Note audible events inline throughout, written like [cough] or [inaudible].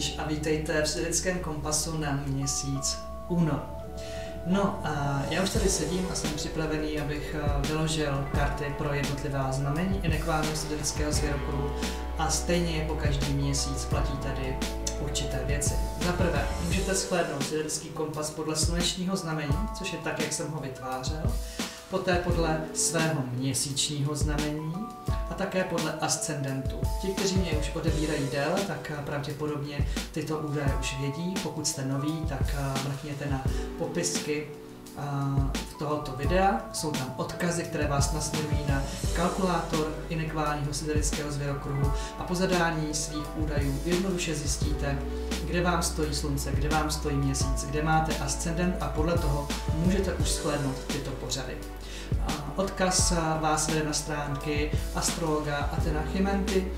je Rajníš a vítejte v Syrickém kompasu na měsíc únor. No a já už tady sedím a jsem připravený, abych eh, vyložil karty pro jednotlivá znamení inekválního syrického zvěrokruhu a stejně jako každý měsíc platí tady určité věci. Za prvé, můžete shlédnout syrický kompas podle slunečního znamení, což je tak, jak jsem ho vytvářel, poté podle svého měsíčního znamení, a také podle ascendentu. Ti, kteří mě už odebírají déle, tak eh, pravděpodobně tyto údaje už vědí. Pokud jste noví, tak eh, mrkněte na popisky eh, tohoto videa. Jsou tam odkazy, které vás nasměrují na kalkulátor inekválního siderického zvěrokruhu a po zadání svých údajů jednoduše zjistíte, kde vám stojí slunce, kde vám stojí měsíc, kde máte ascendent a podle toho můžete už shlédnout tyto pořady. Odkaz vás vede na stránky astrologa Athena Chimenty.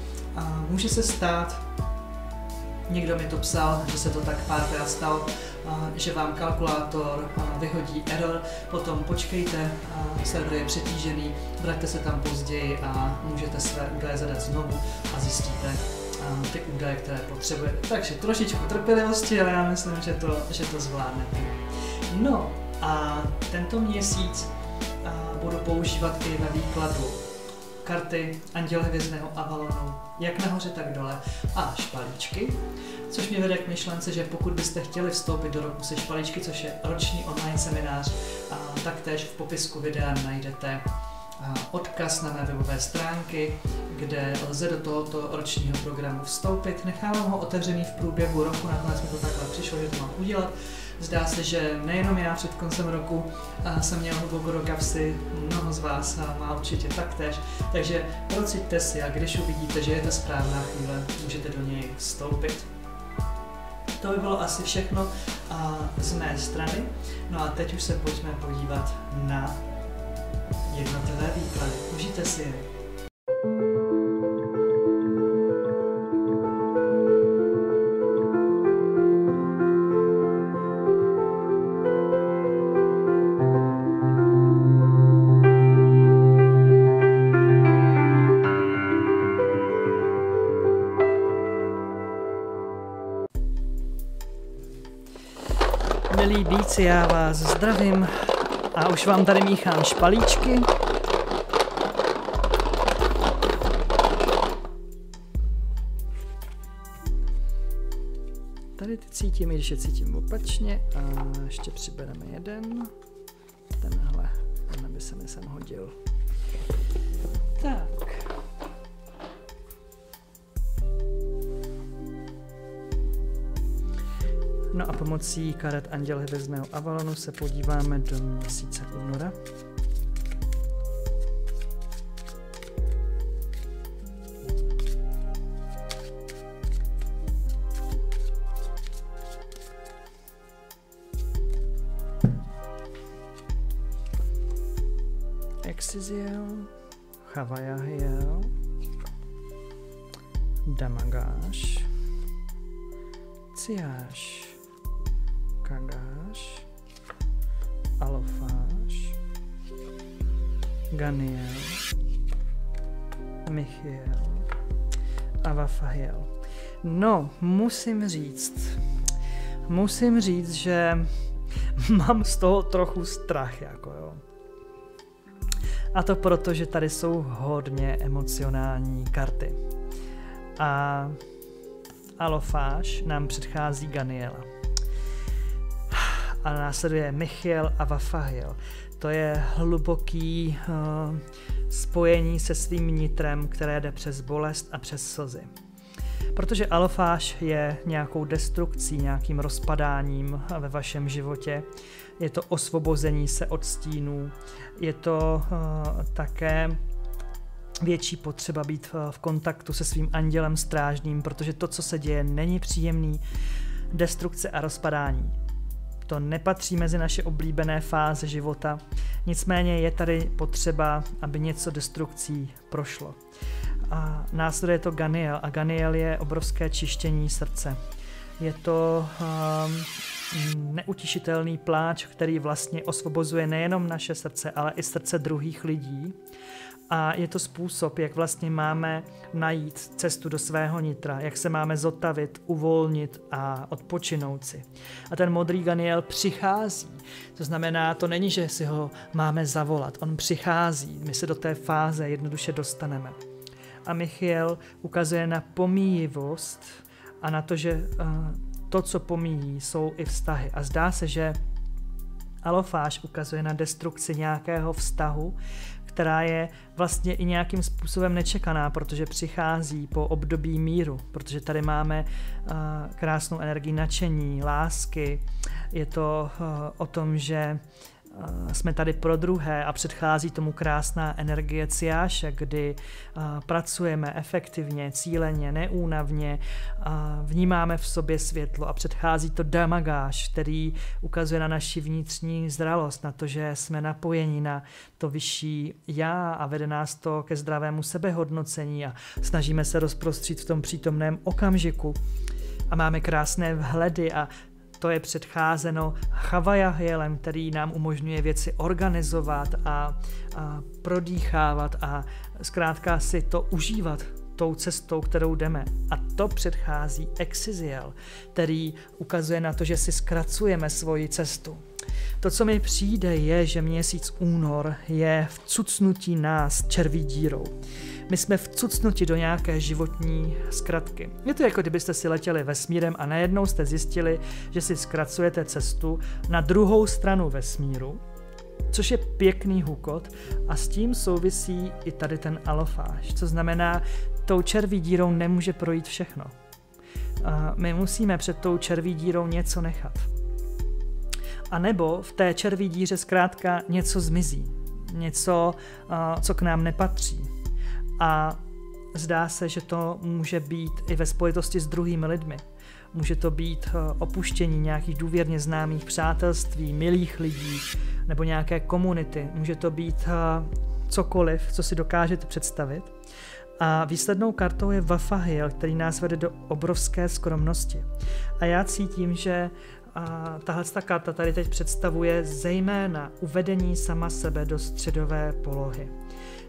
Může se stát, někdo mi to psal, že se to tak párkrát stalo, že vám kalkulátor vyhodí error, potom počkejte, server je přetížený, vraťte se tam později a můžete své údaje zadat znovu a zjistíte ty údaje, které potřebujete. Takže trošičku trpělivosti, ale já myslím, že to, že to zvládnete. No a tento měsíc budu používat i ve výkladu karty Anděl hvězdného Avalonu, jak nahoře, tak dole, a špalíčky, což mě vede k myšlence, že pokud byste chtěli vstoupit do roku se špalíčky, což je roční online seminář, a taktéž v popisku videa najdete odkaz na mé webové stránky, kde lze do tohoto ročního programu vstoupit. Nechávám ho otevřený v průběhu roku, nakonec mi to takhle přišlo, že to mám udělat. Zdá se, že nejenom já před koncem roku jsem měl hluboko do kapsy, mnoho z vás má určitě taktéž. Takže prociťte si a když uvidíte, že je to správná chvíle, můžete do něj vstoupit. To by bylo asi všechno z mé strany. No a teď už se pojďme podívat na jednotlivé výklady. Užijte si je. Bíci, já vás zdravím a už vám tady míchám špalíčky. Tady ty cítím, když je cítím opačně a ještě přibereme jeden. Tenhle, tenhle by se mi sem hodil. Tak. A pomocí karet Anděl hvězdného Avalonu se podíváme do měsíce února. Exiziel, Chavajahiel, Damagáš, Ciáš, Kagáš, Alofáš, Ganiel, Michiel a Vafahiel. No, musím říct, musím říct, že [laughs] mám z toho trochu strach, jako jo. A to proto, že tady jsou hodně emocionální karty. A Alofáš nám předchází Ganiela a následuje Michiel a Vafahiel. To je hluboký uh, spojení se svým nitrem, které jde přes bolest a přes slzy. Protože alofáš je nějakou destrukcí, nějakým rozpadáním ve vašem životě, je to osvobození se od stínů, je to uh, také větší potřeba být v kontaktu se svým andělem strážným, protože to, co se děje, není příjemný, destrukce a rozpadání to nepatří mezi naše oblíbené fáze života, nicméně je tady potřeba, aby něco destrukcí prošlo. A následuje to Ganiel a Ganiel je obrovské čištění srdce. Je to um, neutišitelný pláč, který vlastně osvobozuje nejenom naše srdce, ale i srdce druhých lidí a je to způsob, jak vlastně máme najít cestu do svého nitra, jak se máme zotavit, uvolnit a odpočinout si. A ten modrý Ganiel přichází. To znamená, to není, že si ho máme zavolat. On přichází, my se do té fáze jednoduše dostaneme. A Michiel ukazuje na pomíjivost a na to, že uh, to, co pomíjí, jsou i vztahy. A zdá se, že Alofáš ukazuje na destrukci nějakého vztahu, která je vlastně i nějakým způsobem nečekaná, protože přichází po období míru, protože tady máme uh, krásnou energii nadšení, lásky. Je to uh, o tom, že Eh, jsme tady pro druhé a předchází tomu krásná energie ciáše, kdy eh, pracujeme efektivně, cíleně, neúnavně, vnímáme v sobě světlo a předchází to damagáž, který ukazuje na naši vnitřní zralost, na to, že jsme napojeni na to vyšší já a vede nás to ke zdravému sebehodnocení a snažíme se rozprostřít v tom přítomném okamžiku. A máme krásné vhledy a to je předcházeno Chavajahelem, který nám umožňuje věci organizovat a, a prodýchávat a zkrátka si to užívat tou cestou, kterou jdeme. A to předchází Exiziel, který ukazuje na to, že si zkracujeme svoji cestu. To, co mi přijde, je, že měsíc únor je v cucnutí nás červí dírou my jsme vcucnuti do nějaké životní zkratky. Je to jako kdybyste si letěli vesmírem a najednou jste zjistili, že si zkracujete cestu na druhou stranu vesmíru, což je pěkný hukot a s tím souvisí i tady ten alofáž, co znamená, tou červí dírou nemůže projít všechno. My musíme před tou červí dírou něco nechat. A nebo v té červí díře zkrátka něco zmizí. Něco, co k nám nepatří a zdá se, že to může být i ve spojitosti s druhými lidmi. Může to být eh, opuštění nějakých důvěrně známých přátelství, milých lidí nebo nějaké komunity. Může to být eh, cokoliv, co si dokážete představit. A výslednou kartou je Vafahil, který nás vede do obrovské skromnosti. A já cítím, že a tahle karta tady teď představuje zejména uvedení sama sebe do středové polohy,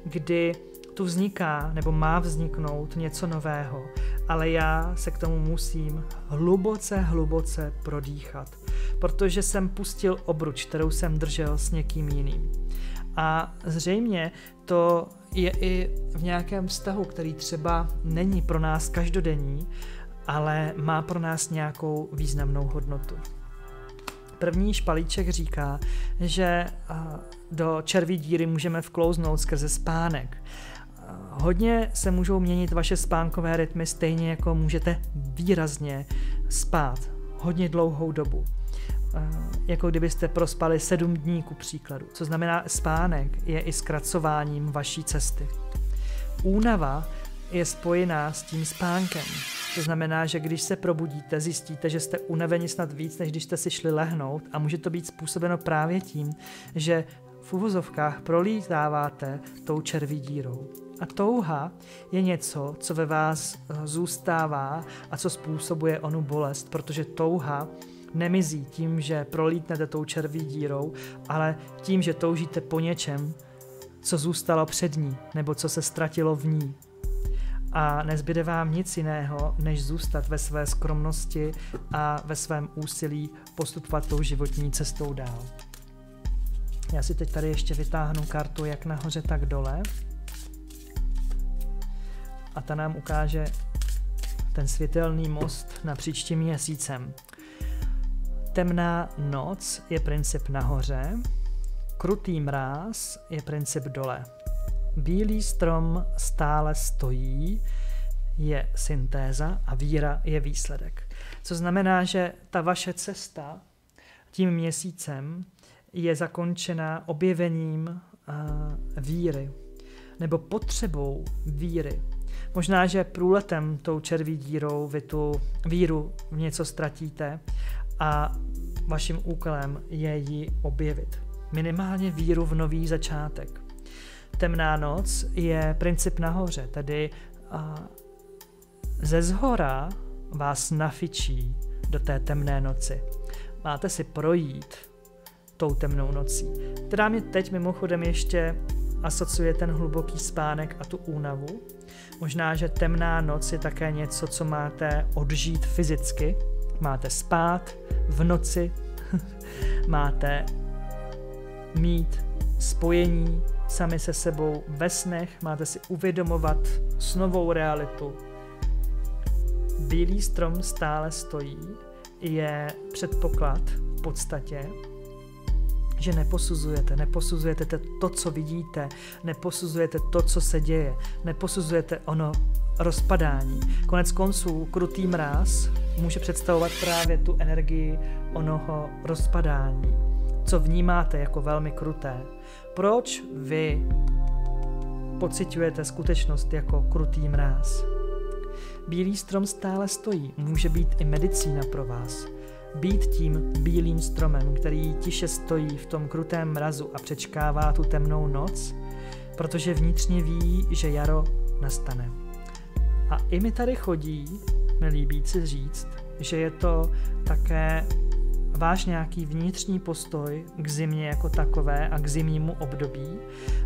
kdy tu vzniká nebo má vzniknout něco nového, ale já se k tomu musím hluboce, hluboce prodýchat, protože jsem pustil obruč, kterou jsem držel s někým jiným. A zřejmě to je i v nějakém vztahu, který třeba není pro nás každodenní, ale má pro nás nějakou významnou hodnotu. První špalíček říká, že do červí díry můžeme vklouznout skrze spánek hodně se můžou měnit vaše spánkové rytmy stejně jako můžete výrazně spát hodně dlouhou dobu. Eh, jako kdybyste prospali sedm dní ku příkladu. Co znamená spánek je i zkracováním vaší cesty. Únava je spojená s tím spánkem. To znamená, že když se probudíte, zjistíte, že jste unaveni snad víc, než když jste si šli lehnout a může to být způsobeno právě tím, že v uvozovkách prolítáváte tou červí dírou. A touha je něco, co ve vás eh, zůstává a co způsobuje onu bolest, protože touha nemizí tím, že prolítnete tou červí dírou, ale tím, že toužíte po něčem, co zůstalo před ní, nebo co se ztratilo v ní. A nezbyde vám nic jiného, než zůstat ve své skromnosti a ve svém úsilí postupovat tou životní cestou dál. Já si teď tady ještě vytáhnu kartu jak nahoře, tak dole a ta nám ukáže ten světelný most napříč tím měsícem. Temná noc je princip nahoře, krutý mráz je princip dole. Bílý strom stále stojí, je syntéza a víra je výsledek. Co znamená, že ta vaše cesta tím měsícem je zakončena objevením uh, víry nebo potřebou víry. Možná, že průletem tou červí dírou vy tu víru v něco ztratíte a vaším úkolem je ji objevit. Minimálně víru v nový začátek. Temná noc je princip nahoře, tedy a, ze zhora vás nafičí do té temné noci. Máte si projít tou temnou nocí, která mě teď mimochodem ještě asociuje ten hluboký spánek a tu únavu. Možná, že temná noc je také něco, co máte odžít fyzicky. Máte spát v noci, [laughs] máte mít spojení sami se sebou ve snech, máte si uvědomovat snovou realitu. Bílý strom stále stojí, je předpoklad v podstatě, že neposuzujete, neposuzujete to, co vidíte, neposuzujete to, co se děje, neposuzujete ono rozpadání. Konec konců krutý mráz může představovat právě tu energii onoho rozpadání, co vnímáte jako velmi kruté. Proč vy pocitujete skutečnost jako krutý mráz? Bílý strom stále stojí, může být i medicína pro vás. Být tím bílým stromem, který tiše stojí v tom krutém mrazu a přečkává tu temnou noc, protože vnitřně ví, že jaro nastane. A i mi tady chodí, mi líbí si říct, že je to také váš nějaký vnitřní postoj k zimě jako takové a k zimnímu období.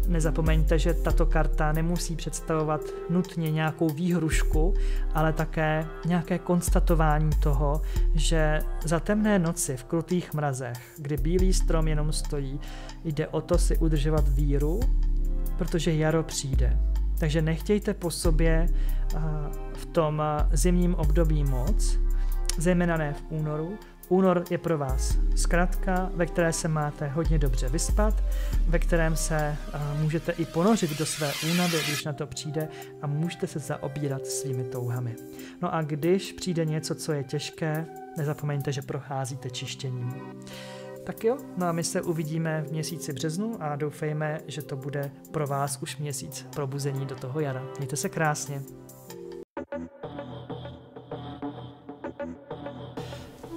Nezapomeňte, že tato karta nemusí představovat nutně nějakou výhrušku, ale také nějaké konstatování toho, že za temné noci v krutých mrazech, kdy bílý strom jenom stojí, jde o to si udržovat víru, protože jaro přijde. Takže nechtějte po sobě v tom zimním období moc, zejména ne v únoru, Únor je pro vás zkrátka, ve které se máte hodně dobře vyspat, ve kterém se uh, můžete i ponořit do své únavy, když na to přijde a můžete se zaobírat svými touhami. No a když přijde něco, co je těžké, nezapomeňte, že procházíte čištěním. Tak jo, no a my se uvidíme v měsíci březnu a doufejme, že to bude pro vás už měsíc probuzení do toho jara. Mějte se krásně.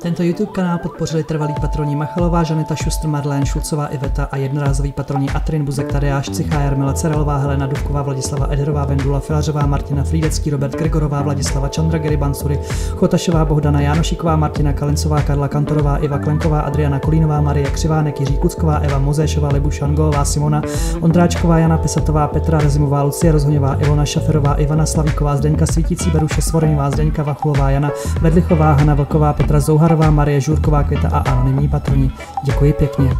Tento YouTube kanál podpořili trvalí patroni Machalová, Žaneta Šustr, Marlén, Šulcová Iveta a jednorázový patroni Atrin Buzek, Tadeáš, Cichá, Jarmila Cerelová, Helena Duvková, Vladislava Ederová, Vendula Filařová, Martina Frýdecký, Robert Gregorová, Vladislava Čandra, Gary Bansury, Chotašová, Bohdana Janošíková, Martina Kalencová, Karla Kantorová, Iva Klenková, Adriana Kolínová, Marie Křivánek, Jiří Kucková, Eva Mozéšová, Libu Šangová, Simona Ondráčková, Jana Pisatová, Petra Rezimová, Lucie Rozhoňová, Ivona Šaferová, Ivana Slavíková, Zdeňka Svítící, Beruše Svoreňová, Zdeňka Vachulová, Jana Vedlichová, Hana Vlková, Petra Zouharová, Marie Žurková, Květa a anonymní patroni. Děkuji pěkně.